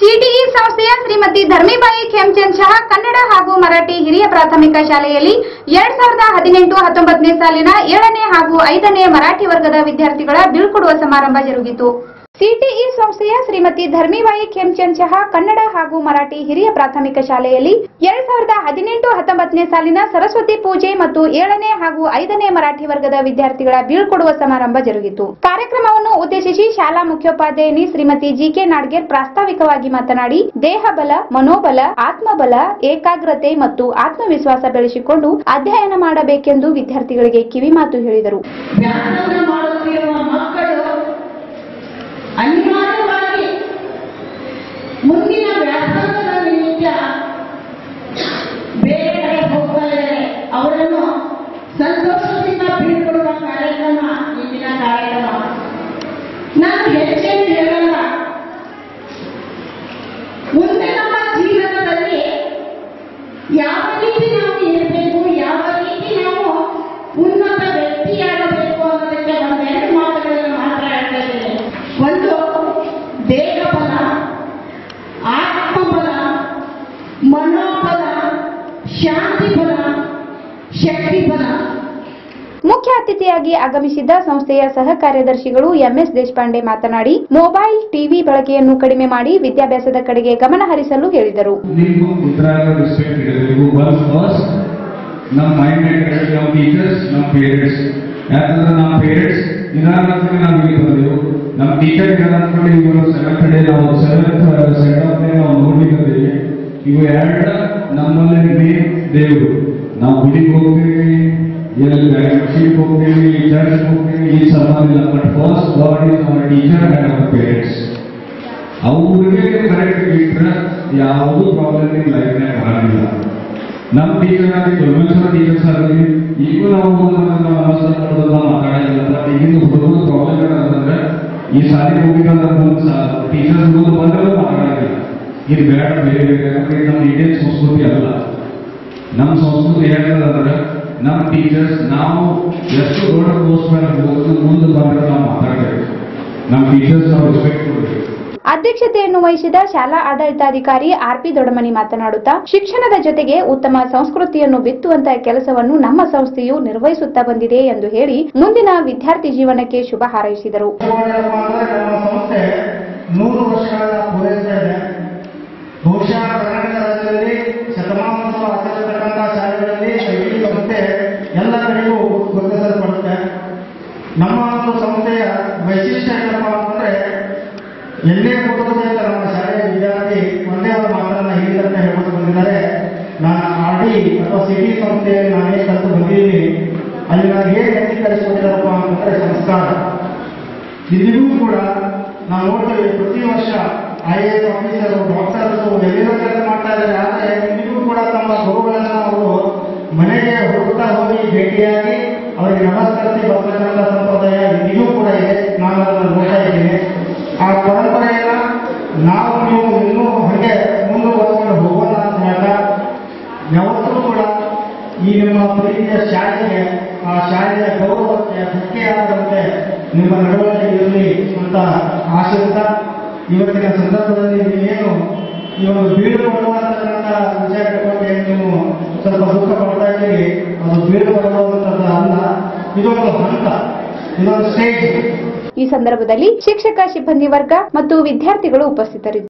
CTE ಸಂಸ್ಥೆಯ ಶ್ರೀಮತಿ ಧರ್ಮಿಬಾಯಿ ಖೇಮ್ಚಂದ್ ಶಹ ಕನ್ನಡ ಹಾಗೂ ಮರಾಠಿ ಹಿರಿಯ ಪ್ರಾಥಮಿಕ ಶಾಲೆಯಲ್ಲಿ ಎರಡ್ ಸಾವಿರದ ಹದಿನೆಂಟು ಹತ್ತೊಂಬತ್ತನೇ ಸಾಲಿನ ಏಳನೇ ಹಾಗೂ ಐದನೇ ಮರಾಠಿ ವರ್ಗದ ವಿದ್ಯಾರ್ಥಿಗಳ ಬೀಳ್ಕೊಡುವ ಸಮಾರಂಭ ಜರುಗಿತು. ಸಿಟಿಇ ಸಂಸ್ಥೆಯ ಶ್ರೀಮತಿ ಧರ್ಮಿಬಾಯಿ ಖೇಮ್ಚಂದ್ ಚಹಾ ಕನ್ನಡ ಹಾಗೂ ಮರಾಠಿ ಹಿರಿಯ ಪ್ರಾಥಮಿಕ ಶಾಲೆಯಲ್ಲಿ ಎರಡ್ ಸಾವಿರದ ಹದಿನೆಂಟು ಹತ್ತೊಂಬತ್ತನೇ ಸಾಲಿನ ಸರಸ್ವತಿ ಪೂಜೆ ಮತ್ತು ಏಳನೇ ಹಾಗೂ ಐದನೇ ಮರಾಠಿ ವರ್ಗದ ವಿದ್ಯಾರ್ಥಿಗಳ ಬೀಳ್ಕೊಡುವ ಸಮಾರಂಭ ಜರುಗಿತು. ಕಾರ್ಯಕ್ರಮವನ್ನು ಉದ್ದೇಶಿಸಿ ಶಾಲಾ ಮುಖ್ಯೋಪಾಧ್ಯಾಯಿನಿ ಶ್ರೀಮತಿ ಜಿಕೆ ನಾಡ್ಗೇರ್ ಪ್ರಾಸ್ತಾವಿಕವಾಗಿ ಮಾತನಾಡಿ, ದೇಹ ಬಲ, ಮನೋಬಲ, ಆತ್ಮಬಲ, ಏಕಾಗ್ರತೆ ಮತ್ತು ಆತ್ಮವಿಶ್ವಾಸ ಬೆಳೆಸಿಕೊಂಡು ಅಧ್ಯಯನ ಮಾಡಬೇಕೆಂದು ವಿದ್ಯಾರ್ಥಿಗಳಿಗೆ ಕಿವಿಮಾತು ಹೇಳಿದರು. ಅನಿವಾರ್ಯವಾಗಿ ಮುಂದಿನ ವ್ಯಾಸಂಗದ ನಿಮಿತ್ತ ಬೇರೆ ಕಡೆ ಹೋಗ್ತಾ ಇದ್ದಾರೆ. ಅವರನ್ನು ಸಂತೋಷದಿಂದ ಬೀಳ್ಕೊಡುವ ಕಾರ್ಯಕ್ರಮ ಇಂದಿನ ಕಾರ್ಯಕ್ರಮ. ನಾನು ಹೆಚ್ಚೇನು ಹೇಳಲ್ಲ. ಮುಖ್ಯ ಅತಿಥಿಯಾಗಿ ಆಗಮಿಸಿದ್ದ ಸಂಸ್ಥೆಯ ಸಹ ಕಾರ್ಯದರ್ಶಿಗಳು ಎಂಎಸ್ ದೇಶಪಾಂಡೆ ಮಾತನಾಡಿ ಮೊಬೈಲ್ ಟಿವಿ ಬಳಕೆಯನ್ನು ಕಡಿಮೆ ಮಾಡಿ ವಿದ್ಯಾಭ್ಯಾಸದ ಕಡೆಗೆ ಗಮನ ಹರಿಸಲು ಹೇಳಿದರು. ನೀವು ಉತ್ತರಾಗ ರೆಸ್ಪೆಕ್ಟ್ ಇಡಬೇಕು ಫಸ್ಟ್ ನಮ್ಮ ಮೈಂಡ್ ಇಡಬೇಕು ನಮ್ಮ ಟೀಚರ್ಸ್ ನಮ್ಮ ಪೇರೆಂಟ್ಸ್ ಯಾಕಂದ್ರೆ ನಮ್ಮ ಪೇರೆಂಟ್ಸ್ ನಿಧಾನಕ್ಕೆ ನಾವು ಇಲ್ಲಿ ಬಂದೆವು ನಮ್ಮ ಟೀಚರ್ ಅನ್ಕೊಂಡು ಇವರು ಸೆವೆಂತ್ ಡೇ ನಾವು ಸೆವೆಂತ್ ಸೆವೆಂತ್ ಡೇ ನಾವು ನೋಡ್ಲಿಕ್ಕೆ ಇವು ಎರಡು ನಮ್ಮಲ್ಲಿ ಮೇನ್ ದೇವರು. ನಾವು ಗುಡಿಗೆ ಹೋಗ್ತೀವಿ ಈ ಇಲ್ಲ first God is problem but ಈಗಿನ ಈ ಸಾರಿ ಮಾತಾಡಂಗಿಲ್ಲ ಇದು ಬೇಡ ಬೇರೆ ಬೇರೆ ಯಾಕಂದ್ರೆ ನಮ್ಮ ಇಂಡಿಯನ್ ಸಂಸ್ಕೃತಿ ಅಲ್ಲ. ನಮ್ಮ ಸಂಸ್ಕೃತಿ ಹೇಳ್ತದಂದ್ರೆ ನಮ್ಮ ಟೀಚರ್ಸ್ ನಾವು ಎಷ್ಟು ದೊಡ್ಡ ಕೋರ್ಸ್ ಮೇಲೆ ಮುಂದೆ ಬಂದ್ರೆ ನಾವು ಮಾತಾಡಬೇಕು. ನಮ್ಮ ಟೀಚರ್ಸ್ ನಾವು ರೆಸ್ಪೆಕ್ಟ್ ಕೊಡಬೇಕು. ಅಧ್ಯಕ್ಷತೆಯನ್ನು ವಹಿಸಿದ ಶಾಲಾ ಆಡಳಿತಾಧಿಕಾರಿ ಆರ್ ಪಿ ದೊಡಮನಿ ಮಾತನಾಡುತ್ತಾ ಶಿಕ್ಷಣದ ಜೊತೆಗೆ ಉತ್ತಮ ಸಂಸ್ಕೃತಿಯನ್ನು ಬಿತ್ತುವಂತಹ ಕೆಲಸವನ್ನು ನಮ್ಮ ಸಂಸ್ಥೆಯು ನಿರ್ವಹಿಸುತ್ತಾ ಬಂದಿದೆ ಎಂದು ಹೇಳಿ ಮುಂದಿನ ವಿದ್ಯಾರ್ಥಿ ಜೀವನಕ್ಕೆ ಶುಭ ಹಾರೈಸಿದರು ಏನಪ್ಪ ಅಂದ್ರೆ ನಮ್ಮ ಸಂಸ್ಥೆ ನೂರು ವರ್ಷಗಳನ್ನ ಪೂರೈಸ್ತಾ ಇದೆ ಬಹುಶಃ ಕರ್ನಾಟಕ ರಾಜ್ಯದಲ್ಲಿ ಶತಮಾನೋತ್ಸವ ಆಚರಿಸತಕ್ಕಂಥ ಶಾಲೆಗಳಲ್ಲಿ ಈ ಸಂಸ್ಥೆ ಎಲ್ಲ ಕಡೆಗೂ ಗುರುತಿಸಲ್ಪಡುತ್ತೆ ನಮ್ಮ ಒಂದು ಸಂಸ್ಥೆಯ ವೈಶಿಷ್ಟ್ಯ ಏನಪ್ಪ ಅಂತಂದ್ರೆ ಎಲ್ಲೇ ಹೋಗೋದೇ ಇಲ್ಲ ನಮ್ಮ ಶಾಲೆಯ ವಿದ್ಯಾರ್ಥಿ ಒಂದೇ ಒಂದು ಮಾತನ್ನ ಹೇಳಿದಂತ ಹೇಳ್ಕೊಂಡು ಬಂದಿದ್ದಾರೆ ನಾನು ಆರ್ ಡಿ ಅಥವಾ ಸಿಟಿ ಸಂಸ್ಥೆಯಲ್ಲಿ ನಾನೇ ಕಲಿತು ಬಂದಿದ್ದೀನಿ. ಅಲ್ಲಿ ನಾನು ಹೇಗೆ ಅಂಗೀಕರಿಸಿಕೊಂಡಿರಪ್ಪ ಅಂತಂದ್ರೆ ಸಂಸ್ಕಾರ. ಇಲ್ಲಿಗೂ ಕೂಡ ನಾವು ನೋಡ್ತೇವೆ ಪ್ರತಿ ವರ್ಷ I A S officer doctors ಎಲ್ಲೆಲ್ಲೋ ಕೆಲಸ ಮಾಡ್ತಾ ಇದ್ದಾರೆ. ಆದರೆ ಇಲ್ಲಿಗೂ ಕೂಡ ತಮ್ಮ ಗುರುಗಳನ್ನು ಅವರು ಮನೆಗೆ ಹೋಗ್ತಾ ಹೋಗಿ ಭೇಟಿಯಾಗಿ ಅವರಿಗೆ ನಮಸ್ಕರಿಸಿ ಬರ್ತಕ್ಕಂಥ ಸಂಪ್ರದಾಯ ಇಲ್ಲಿಗೂ ಕೂಡ ಇದೆ. ನಾನು ಅದನ್ನು ನೋಡ್ತಾ ಇದ್ದೀನಿ. ಆ ಪರಂಪರೆಯನ್ನ ನಾವು ನೀವು ಇನ್ನೂ ಹಾಗೆ ಮುಂದುವರೆಸ್ಕೊಂಡು ಹೋಗೋಣ ಅಂತ ಹೇಳ್ತಾ ಯಾವತ್ತೂ ಕೂಡ ಈ ನಿಮ್ಮ ಪ್ರೀತಿಯ ಶಾಲೆಗೆ, ಆ ಶಾಲೆಯ ಗೌರವಕ್ಕೆ ಧಕ್ಕೆಯಾಗದಂತೆ ನಿಮ್ಮ ನಡವಳಿಕೆ ಇರಲಿ ಅಂತ ಆಶಿಸ್ತಾ, ಇವತ್ತಿನ ಸಂದರ್ಭದಲ್ಲಿ ನೀವೇನು ಈ ಒಂದು ಬೀಳು ಪಡುವಂತಕ್ಕಂಥ ವಿಷಯ ಬಗ್ಗೆ ನೀವು ಸ್ವಲ್ಪ ದುಃಖ ಪಡ್ತಾ ಇದ್ದೀರಿ. ಅದು ಬೀಳು ಬರುವಂತಹ ಅಲ್ಲ, ಇದೊಂದು ಹಂತ ಇದೊಂದು ಸ್ಟೇಜ್ ಈ ಸಂದರ್ಭದಲ್ಲಿ ಶಿಕ್ಷಕ, ಸಿಬ್ಬಂದಿ ವರ್ಗ ಮತ್ತು ವಿದ್ಯಾರ್ಥಿಗಳು ಉಪಸ್ಥಿತರಿದ್ದರು